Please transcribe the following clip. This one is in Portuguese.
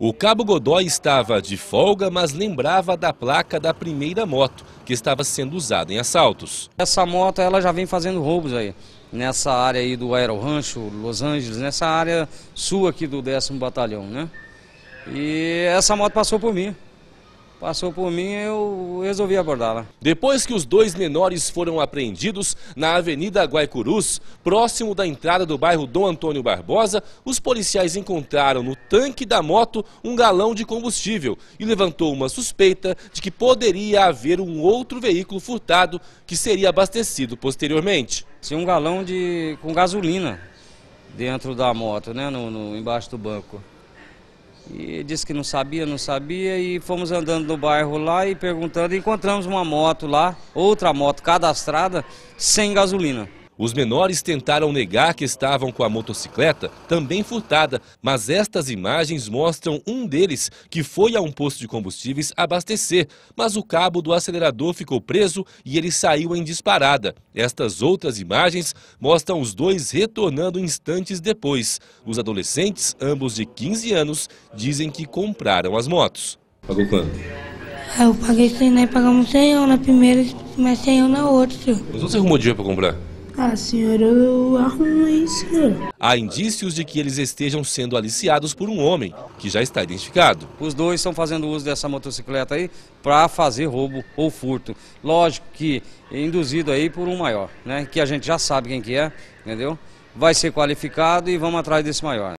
O Cabo Godoy estava de folga, mas lembrava da placa da primeira moto que estava sendo usada em assaltos. Essa moto ela já vem fazendo roubos aí, nessa área aí do Aero Rancho, Los Angeles, nessa área sul aqui do 10º Batalhão, né? E essa moto passou por mim. Passou por mim eu resolvi abordá-la. Depois que os dois menores foram apreendidos na Avenida Guaicurus, próximo da entrada do bairro Dom Antônio Barbosa, os policiais encontraram no tanque da moto um galão de combustível e levantou uma suspeita de que poderia haver um outro veículo furtado que seria abastecido posteriormente. Tinha um galão de, com gasolina dentro da moto, né, no, no embaixo do banco. E disse que não sabia, não sabia, e fomos andando no bairro lá e perguntando, e encontramos uma moto lá, outra moto cadastrada, sem gasolina. Os menores tentaram negar que estavam com a motocicleta, também furtada, mas estas imagens mostram um deles que foi a um posto de combustíveis abastecer, mas o cabo do acelerador ficou preso e ele saiu em disparada. Estas outras imagens mostram os dois retornando instantes depois. Os adolescentes, ambos de 15 anos, dizem que compraram as motos. Pagou quanto? Ah, eu paguei 100, né? Pagamos 100 na primeira, mas 100 na outra, senhor. Mas você arrumou dinheiro para comprar? Ah, senhor, eu arrumo isso, senhor. Há indícios de que eles estejam sendo aliciados por um homem, que já está identificado. Os dois estão fazendo uso dessa motocicleta aí para fazer roubo ou furto. Lógico que induzido aí por um maior, né? Que a gente já sabe quem que é, entendeu? Vai ser qualificado e vamos atrás desse maior.